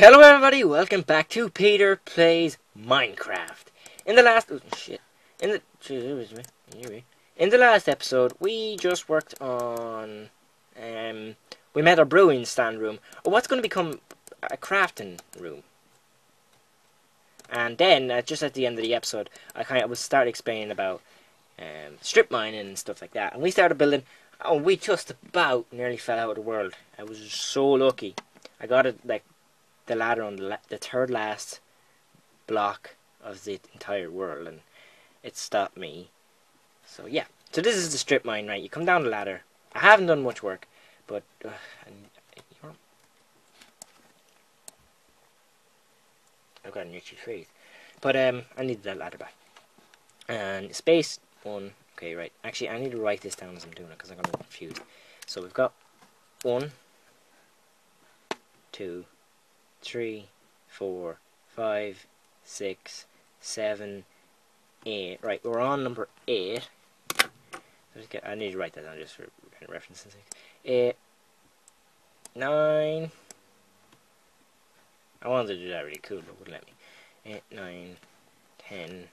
Hello everybody, welcome back to Peter Plays Minecraft. In the last oh, shit. In the in the last episode we just worked on um we made our brewing stand room or what's gonna become a crafting room. And then uh, just at the end of the episode I kind of was start explaining about um, strip mining and stuff like that. And we started building oh we just about nearly fell out of the world. I was so lucky. I got it like the ladder on the, la the third last block of the entire world and it stopped me. So yeah, so this is the strip mine, right? You come down the ladder. I haven't done much work, but uh, I've got an itchy face. But um, I need that ladder back. And space one. Okay, right. Actually, I need to write this down as I'm doing it because I'm to confuse. So we've got one, two, three, four, five, six, seven, eight. Right, we're on number eight. Get, I need to write that down just for reference. Eight, nine. I wanted to do that really cool, but wouldn't let me. Eight, nine, ten,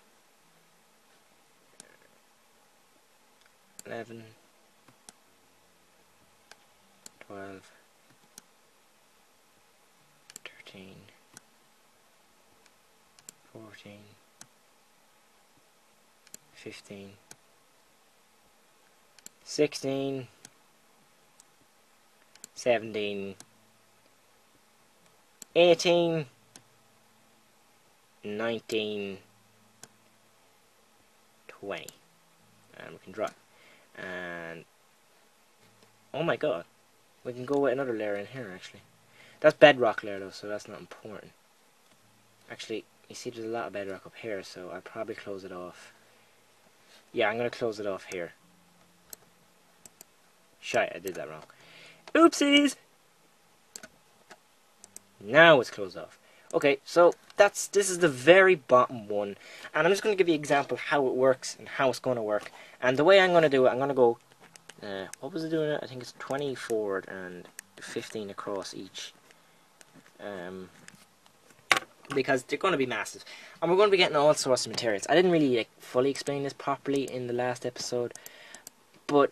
eleven, twelve. 13, 14, 15, 16, 17, 18, 19, 20. And we can drop. And, oh my god, we can go with another layer in here actually. That's bedrock layer though, so that's not important. Actually, you see there's a lot of bedrock up here, so I'll probably close it off. Yeah, I'm going to close it off here. Shite, I did that wrong. Oopsies! Now it's closed off. Okay, so that's this is the very bottom one, and I'm just going to give you an example how it works and how it's going to work. And the way I'm going to do it, I'm going to go, uh, what was it doing? I think it's 20 forward and 15 across each um, because they're going to be massive. And we're going to be getting all sorts of materials. I didn't really like, fully explain this properly in the last episode, but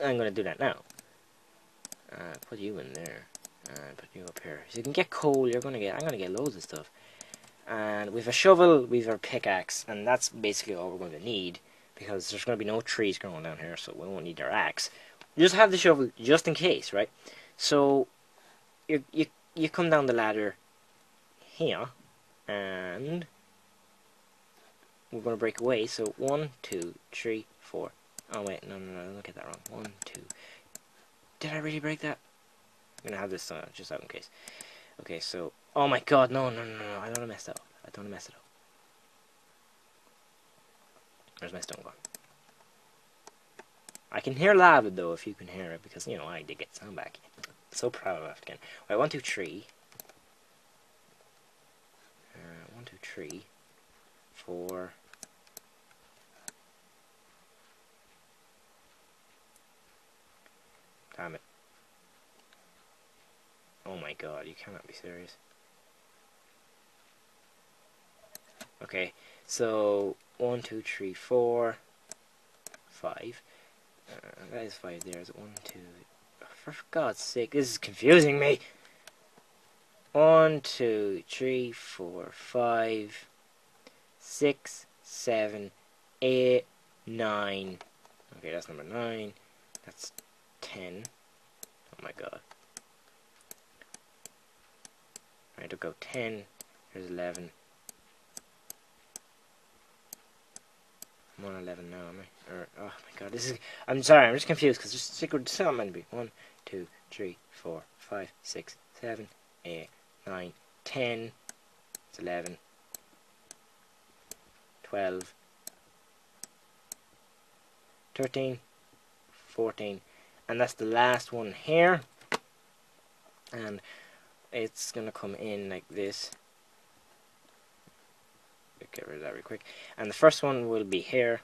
I'm going to do that now. Uh, put you in there. And put you up here. So you can get coal, you're going to get, I'm going to get loads of stuff. And with a shovel, we've a pickaxe, and that's basically all we're going to need. Because there's going to be no trees growing down here, so we won't need our axe. just have the shovel, just in case, right? So, you you you come down the ladder here and we're going to break away. So one two three four. Oh wait no no no look at that wrong. One two. Did I really break that? I'm gonna have this uh, just out in case. Okay so oh my god no no no no I don't want to mess that up. I don't want to mess it up. Where's my stone gone? I can hear lava though if you can hear it because you know I did get sound back so proud of Afghan. Right, one, two, three. Uh, one, two, three, four. Damn it. Oh my god, you cannot be serious. Okay, so one, two, three, four, five. Uh, that is five there. Is one, two, for God's sake, this is confusing me. One, two, three, four, five, six, seven, eight, nine. Okay, that's number nine. That's ten. Oh my god. Alright, to go ten. Here's eleven. I'm on 11 now, am I? Or, oh my god, this is... I'm sorry, I'm just confused, because there's secret to be. 1, two, three, four, five, six, seven, eight, nine, ten. It's eleven. Twelve. Thirteen. Fourteen. And that's the last one here. And it's gonna come in like this. Get rid of that real quick. And the first one will be here.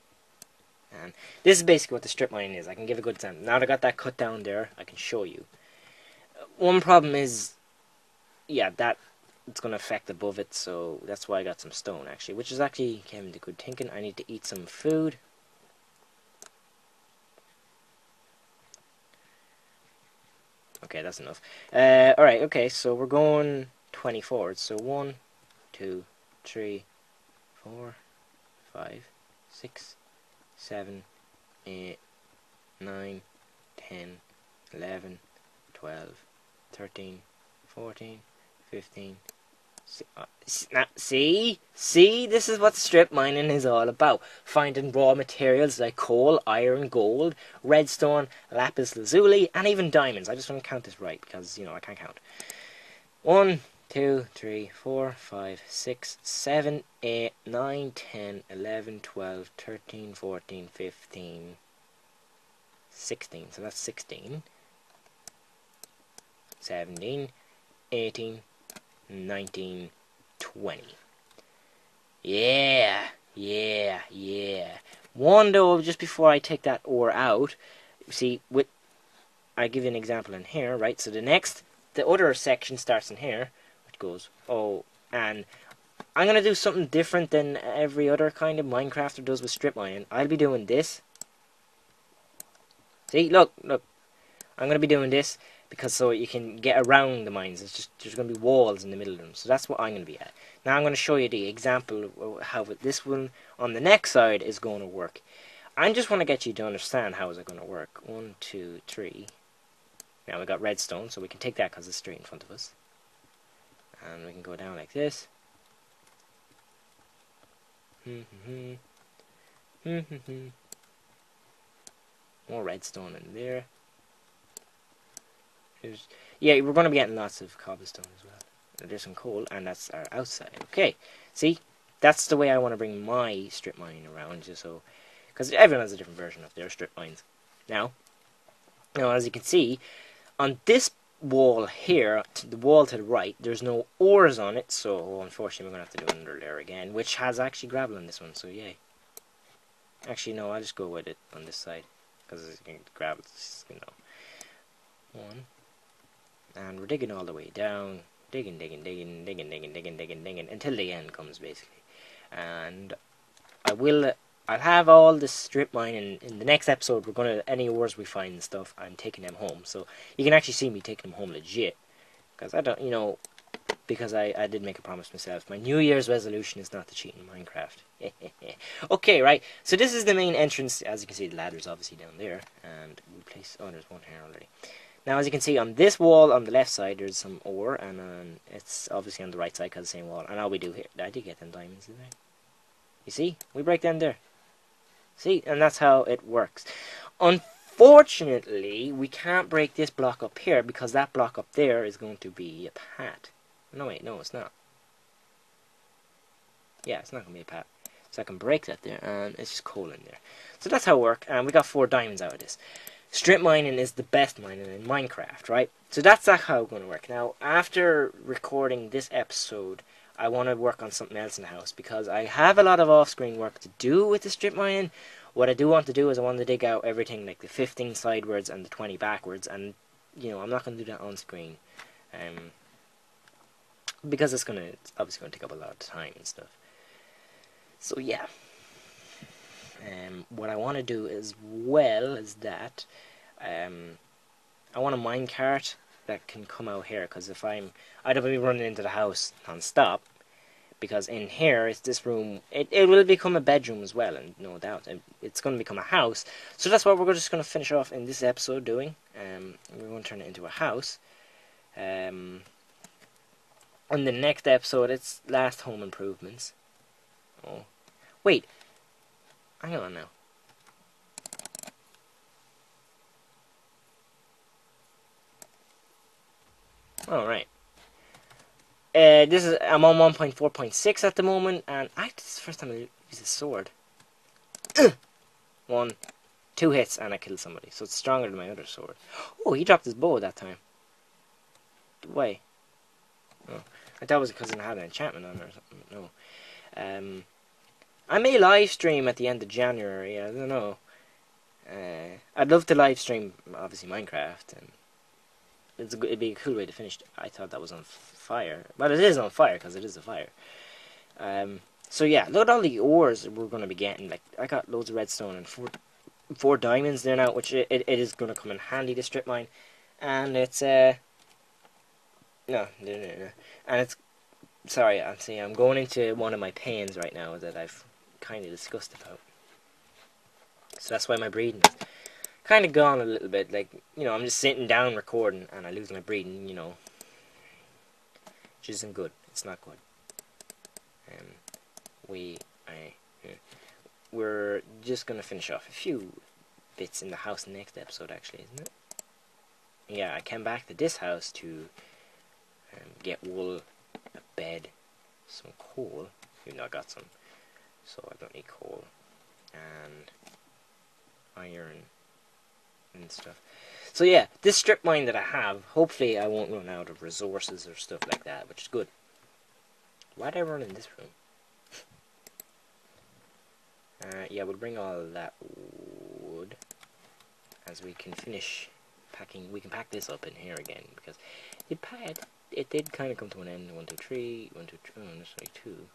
And this is basically what the strip mine is. I can give a good example. Now that I got that cut down there, I can show you. One problem is, yeah, that it's going to affect above it, so that's why I got some stone, actually, which is actually came into good thinking. I need to eat some food. Okay, that's enough. Uh, alright, okay, so we're going 20 forwards. So 1, 2, 3, 4, 5, 6, 7, 8, 9, 10, 11, 12, 13, 14, 15, uh, see? See? This is what strip mining is all about. Finding raw materials like coal, iron, gold, redstone, lapis lazuli, and even diamonds. I just want to count this right because, you know, I can't count. One, two, three, four, five, six, seven, eight, nine, ten, eleven, twelve, thirteen, fourteen, fifteen, sixteen. So that's 16. 17, 18, 19, 20. Yeah, yeah, yeah. One though, just before I take that ore out, see, with I give you an example in here, right? So the next, the other section starts in here, goes, oh, and I'm going to do something different than every other kind of Minecrafter does with strip mining. I'll be doing this. See, look, look. I'm going to be doing this because so you can get around the mines. It's just there's going to be walls in the middle of them. So that's what I'm going to be at. Now I'm going to show you the example of how this one on the next side is going to work. I just want to get you to understand how is it going to work. One, two, three. Now we got redstone, so we can take that because it's straight in front of us. And we can go down like this. Hmm, hmm, hmm. More redstone in there. There's, yeah, we're going to be getting lots of cobblestone as well. There's some coal, and that's our outside. Okay, see? That's the way I want to bring my strip mining around, just so... Because everyone has a different version of their strip mines. Now, now, as you can see, on this wall here, the wall to the right, there's no ores on it, so unfortunately we're going to have to do another layer again, which has actually gravel on this one, so yay. Actually, no, I'll just go with it on this side, because it's gravel, you know. One, and we're digging all the way down digging digging digging digging digging digging digging digging until the end comes basically and I will I'll have all the strip mine in, in the next episode we're gonna any ores we find and stuff I'm taking them home so you can actually see me taking them home legit because I don't you know because I, I did make a promise myself my new year's resolution is not to cheat in Minecraft okay right so this is the main entrance as you can see the ladder's obviously down there and we place oh there's one here already now, as you can see on this wall on the left side, there's some ore, and um, it's obviously on the right side because the same wall. And all we do here, I did get them diamonds, didn't I? You see? We break them there. See? And that's how it works. Unfortunately, we can't break this block up here because that block up there is going to be a pat. No, wait, no, it's not. Yeah, it's not going to be a pat. So I can break that there, and it's just coal in there. So that's how it works, and we got four diamonds out of this strip mining is the best mining in Minecraft, right? So that's how it's going to work. Now, after recording this episode, I want to work on something else in the house because I have a lot of off-screen work to do with the strip mining. What I do want to do is I want to dig out everything like the 15 sidewards and the 20 backwards, and you know I'm not going to do that on screen, um, because it's gonna obviously to take up a lot of time and stuff. So yeah. Um, what I want to do as well as that, um, I want a minecart that can come out here because if I'm, I don't be running into the house non-stop because in here it's this room it, it will become a bedroom as well and no doubt it's going to become a house. So that's what we're just going to finish off in this episode doing. Um, we're going to turn it into a house. Um, on the next episode it's last home improvements. Oh wait. Hang on now. All right. Uh, this is I'm on 1.4.6 at the moment, and I this is the first time I use a sword. One, two hits, and I kill somebody. So it's stronger than my other sword. Oh, he dropped his bow that time. Why? Oh, I thought it was because it had an enchantment on it or something. No. Um, I may live stream at the end of January. I don't know. Uh, I'd love to live stream, obviously Minecraft, and it's a, it'd be a cool way to finish. I thought that was on fire, but it is on fire because it is a fire. Um, so yeah, look at all the ores we're going to be getting. Like I got loads of redstone and four, four diamonds there now, which it, it, is going to come in handy to strip mine, and it's uh, no, no, no, no, and it's sorry, I'm I'm going into one of my pains right now that I've kind of discussed about. So that's why my breathing is kind of gone a little bit. Like you know, I'm just sitting down recording and I lose my breathing. You know, which isn't good. It's not good. Um, we, I, we're just gonna finish off a few bits in the house next episode. Actually, isn't it? Yeah, I came back to this house to um, get wool, a bed, some coal. Even though I got some, so I don't need coal, and iron and stuff. So yeah, this strip mine that I have, hopefully I won't run out of resources or stuff like that, which is good. Why did I run in this room? Uh, yeah, we'll bring all that wood as we can finish packing. We can pack this up in here again because it pad it did kind of come to an end. One, two, three, one, two, three. Oh, there's only two.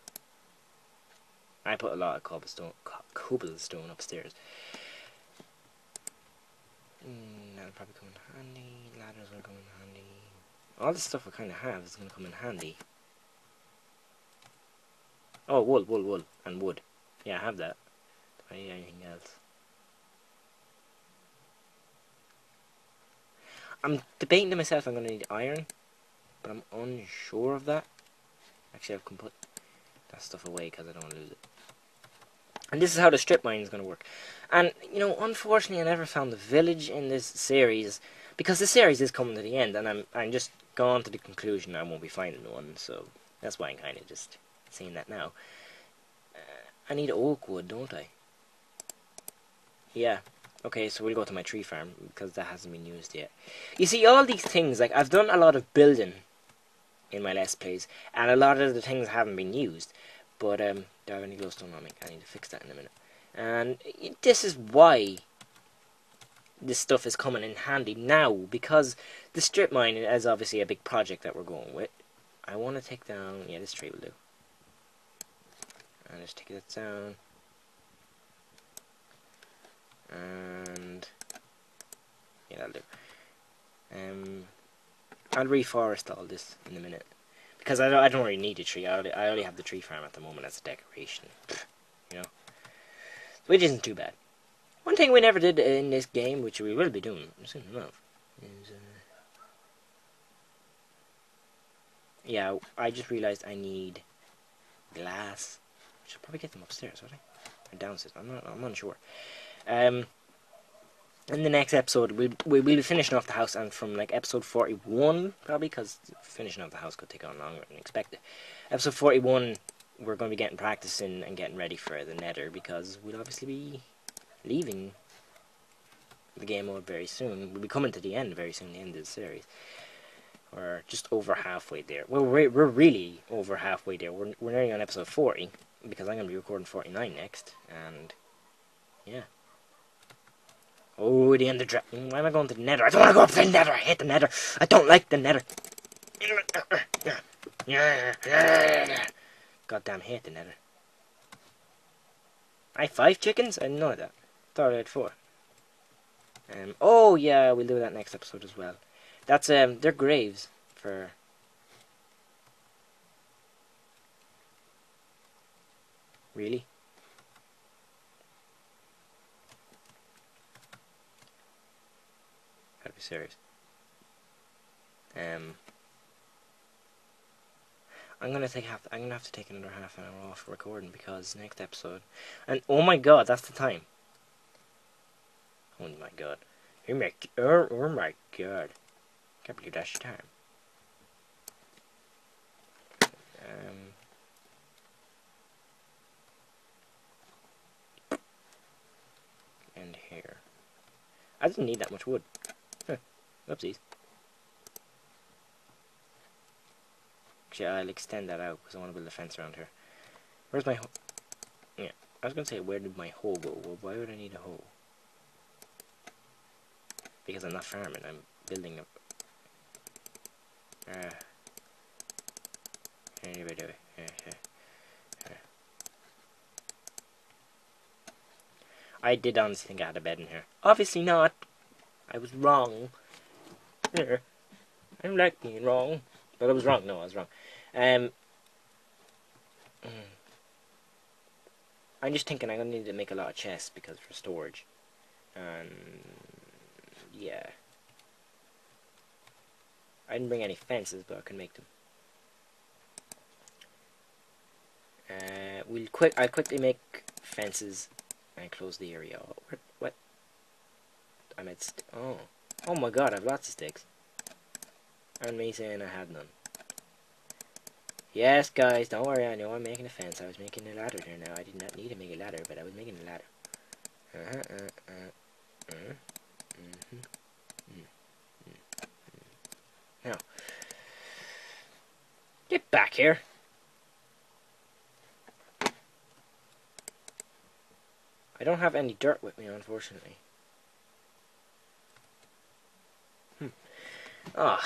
I put a lot of cobblestone, co cobblestone upstairs. Mm, that'll probably come in handy. Ladders will come in handy. All the stuff I kind of have is to come in handy. Oh, wool, wool, wool, and wood. Yeah, I have that. Do I need anything else? I'm debating to myself I'm going to need iron, but I'm unsure of that. Actually, I can put that stuff away because I don't want to lose it. And this is how the strip mine is going to work. And, you know, unfortunately I never found the village in this series, because the series is coming to the end, and I'm, I'm just gone to the conclusion I won't be finding one, so that's why I'm kind of just saying that now. Uh, I need oak wood, don't I? Yeah. Okay, so we'll go to my tree farm, because that hasn't been used yet. You see, all these things, like, I've done a lot of building in my Let's Plays, and a lot of the things haven't been used. But, um, I have any glowstone on me? I need to fix that in a minute. And this is why this stuff is coming in handy now, because the strip mine is obviously a big project that we're going with. I want to take down, yeah, this tree will do. And just take that down. And, yeah, that'll do. Um, I'll reforest all this in a minute. Because I don't, I don't really need a tree. I already, I have the tree farm at the moment as a decoration. You know? Which isn't too bad. One thing we never did in this game, which we will be doing soon enough, is... Uh, yeah, I just realized I need glass. I should probably get them upstairs, would I? Or downstairs. I'm not. I'm unsure. Um, in the next episode, we we will be finishing off the house, and from like episode forty-one, probably, because finishing off the house could take on longer than expected. Episode forty-one, we're going to be getting practicing and getting ready for the Nether, because we'll obviously be leaving the game mode very soon. We'll be coming to the end very soon, the end of the series. We're just over halfway there. Well, we're, we're really over halfway there. We're, we're nearly on episode 40, because I'm going to be recording 49 next, and yeah. Oh, the Ender Dragon. Why am I going to the Nether? I don't want to go up to the Nether. I hate the Nether. I don't like the Nether. Goddamn hate the Nether. I five chickens? I know that. Thought I had four. Um, oh yeah, we'll do that next episode as well. That's um, they're graves for. Really? Be serious. Um, I'm gonna take half. I'm gonna have to take another half an hour off recording because next episode, and oh my god, that's the time. Oh my god, oh my, oh, oh my god, can't believe that's the time. Um. And here. I didn't need that much wood. Huh. Whoopsies. Actually, I'll extend that out because I want to build a fence around here. Where's my? Yeah, I was going to say, where did my hoe go? Well, why would I need a hoe? Because I'm not farming, I'm building a Uh, anyway, do it. Yeah, yeah. I did honestly think I had a bed in here. Obviously not. I was wrong. There. I don't like being wrong. But I was wrong. No, I was wrong. Um. I'm just thinking I'm going to need to make a lot of chests because for storage. And yeah. I didn't bring any fences, but I can make them. Uh, we'll quick. I'll quickly make fences and close the area. What? what? I made oh. Oh my god, I have lots of sticks. And me saying I had none. Yes, guys, don't worry, I know I'm making a fence. I was making a ladder here now. I did not need to make a ladder, but I was making a ladder. Uh-huh, uh, uh, uh, mm-hmm, mm -hmm, Now, get back here. I don't have any dirt with me, unfortunately. Hmm. Ah, oh,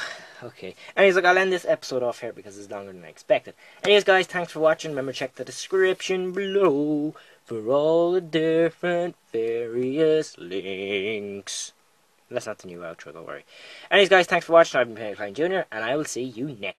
okay. Anyways, look, I'll end this episode off here because it's longer than I expected. Anyways, guys, thanks for watching. Remember, check the description below for all the different various links. That's not the new outro, don't worry. Anyways, guys, thanks for watching. I've been Clyne Jr., and I will see you next